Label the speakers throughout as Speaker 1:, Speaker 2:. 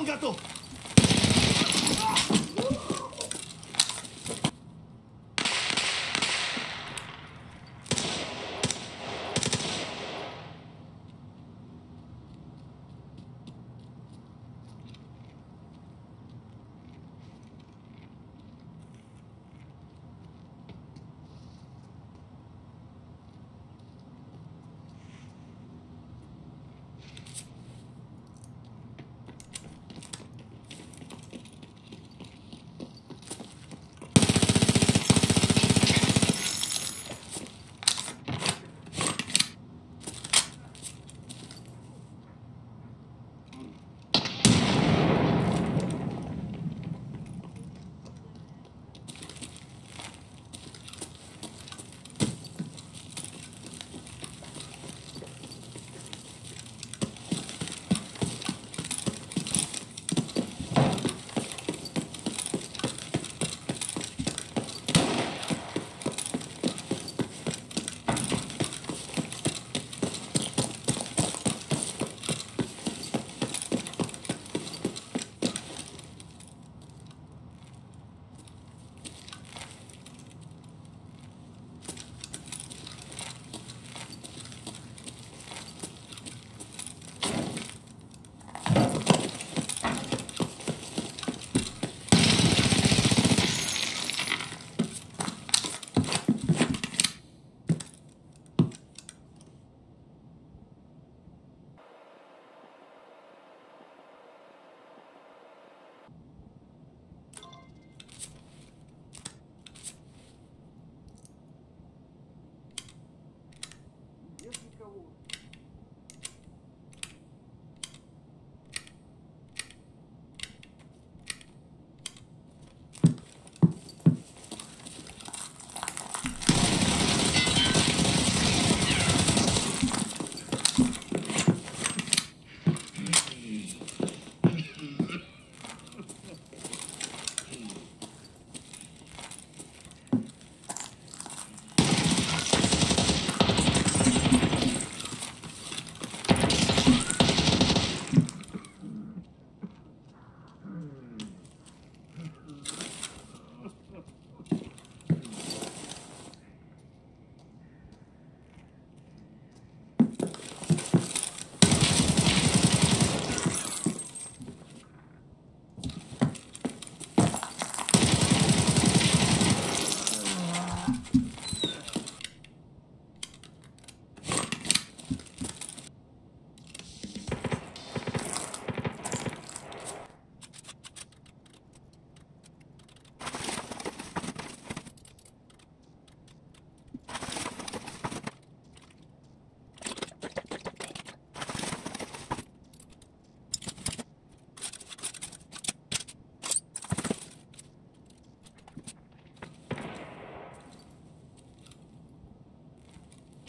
Speaker 1: んかと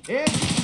Speaker 1: Esse...